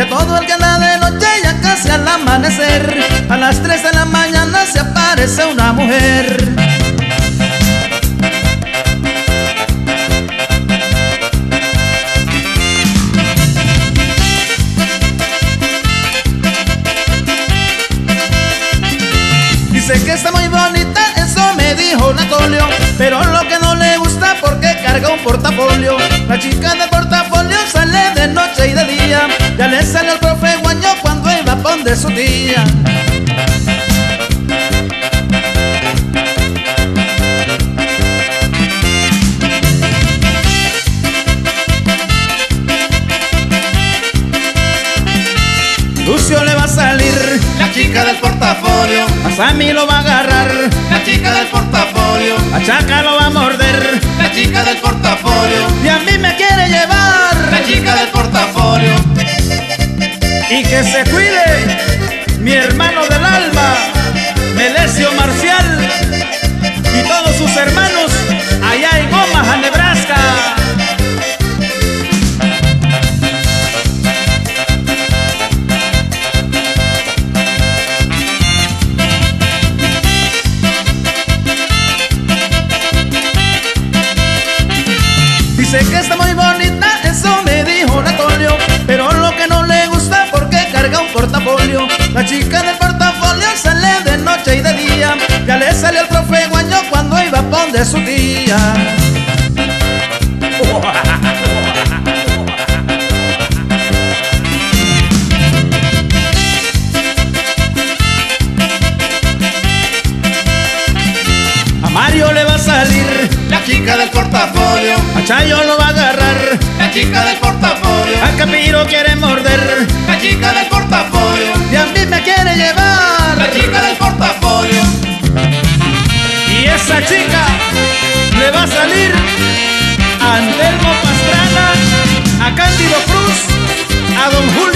Que todo el que anda de noche ya casi al amanecer A las 3 de la mañana se aparece una mujer. Dice que está muy bonita, eso me dijo Natolio Pero lo que no le gusta porque carga un portafolio. La chica del Ya le salió el profe guaño cuando iba a poner su tía Lucio le va a salir La chica del portafolio, A Sammy lo va a agarrar la chica del portafolio, A Chaca lo va se poner su tía A Mario le va a salir, La chica del portafolio, a Chayo lo va a agarrar. La chica del portafolio, A Capiro quiere morder. La chica del a Antelmo Pastrana, a Cándido Cruz, a Don Julio.